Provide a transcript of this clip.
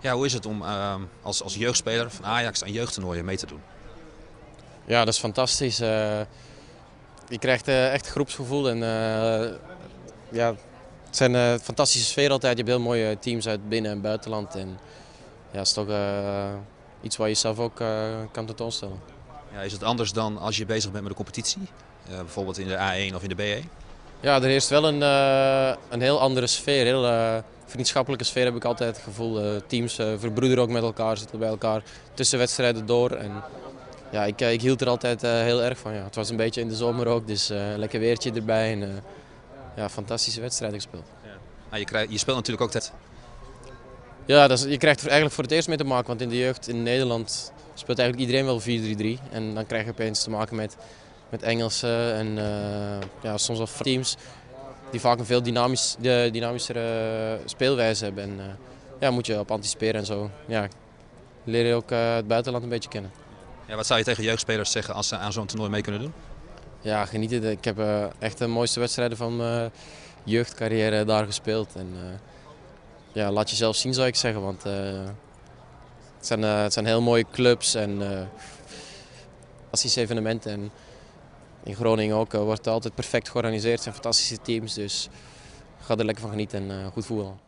Ja, hoe is het om ehm, als, als jeugdspeler van Ajax aan jeugdtoernooien mee te doen? Ja, dat is fantastisch. Eh, je krijgt eh, echt groepsgevoel en eh, ja, het zijn een fantastische sfeer altijd. Je hebt heel mooie teams uit binnen- en buitenland. En ja, het is toch iets waar je zelf ook kan tentoonstellen. Ja, is het anders dan als je bezig bent met een competitie? bijvoorbeeld in de A1 of in de BE? Ja, er heerst wel een, een heel andere sfeer. Heel, vriendschappelijke sfeer heb ik altijd het gevoel. Uh, teams uh, verbroederen ook met elkaar, zitten bij elkaar tussen wedstrijden door. En, ja, ik, ik hield er altijd heel erg van. Ja. Het was een beetje in de zomer ook, dus lekker weertje erbij. En, ja, fantastische wedstrijden gespeeld. Ja. Ah, je, krijgt, je speelt natuurlijk ook dat. Ja, dat is, je krijgt er eigenlijk voor het eerst mee te maken. Want in de jeugd in Nederland speelt eigenlijk iedereen wel 4-3-3. En dan krijg je opeens te maken met, met Engelsen en ja, soms wel teams die vaak een veel dynamisch, de, dynamischere eh, speelwijze hebben. En uh, ja, moet je op anticiperen en zo. Ja, leer je ook uh, het buitenland een beetje kennen. Ja, wat zou je tegen jeugdspelers zeggen als ze aan zo'n toernooi mee kunnen doen? Ja, genieten. Ik heb uh, echt de mooiste wedstrijden van mijn jeugdcarrière daar gespeeld. En, ja, laat jezelf zien zou ik zeggen, want het, zijn, het zijn heel mooie clubs en fantastische evenementen. En, in Groningen ook wordt altijd perfect georganiseerd. Het zijn fantastische teams, dus ga er lekker van genieten en goed voetballen.